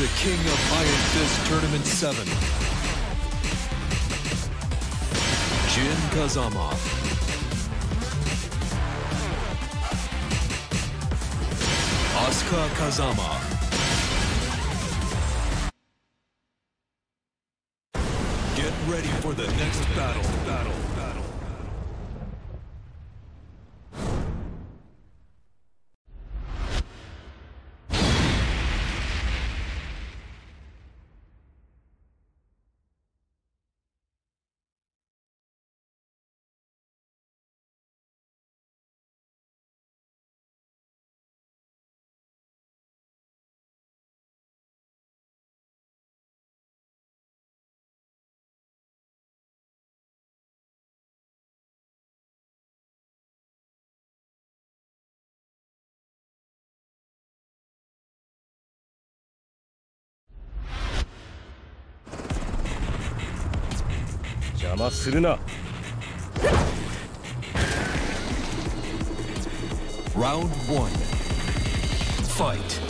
the king of Iron Fist Tournament 7. Jin Kazama. Asuka Kazama. Get ready for the next battle. Battle. Battle. Round one. Fight.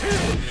KO.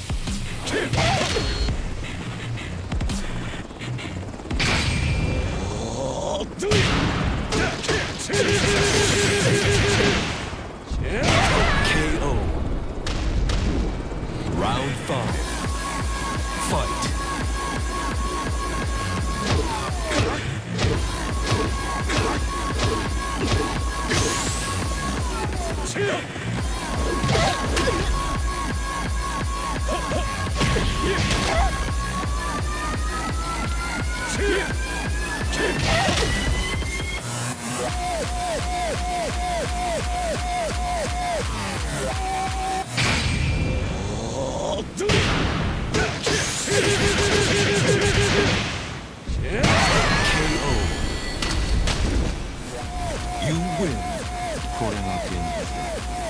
You win. Korean